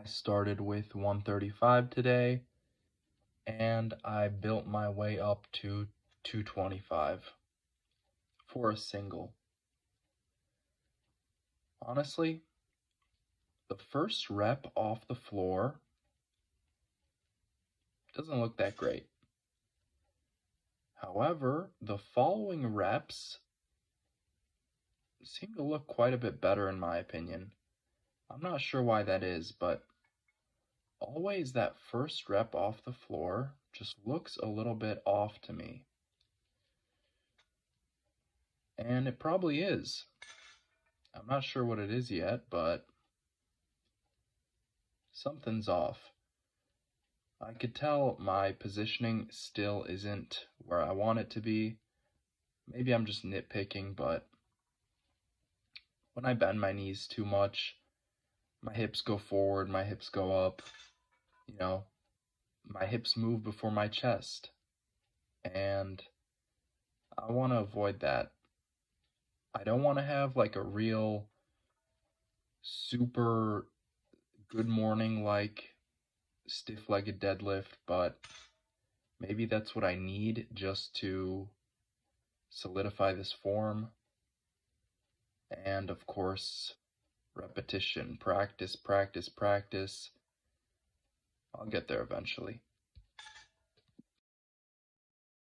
I started with 135 today and I built my way up to 225 for a single. Honestly, the first rep off the floor doesn't look that great. However, the following reps seem to look quite a bit better in my opinion. I'm not sure why that is, but always that first rep off the floor just looks a little bit off to me. And it probably is. I'm not sure what it is yet, but something's off. I could tell my positioning still isn't where I want it to be. Maybe I'm just nitpicking, but when I bend my knees too much, my hips go forward, my hips go up, you know, my hips move before my chest. And I want to avoid that. I don't want to have like a real super good morning like stiff legged deadlift, but maybe that's what I need just to solidify this form. And of course, repetition, practice, practice, practice. I'll get there eventually.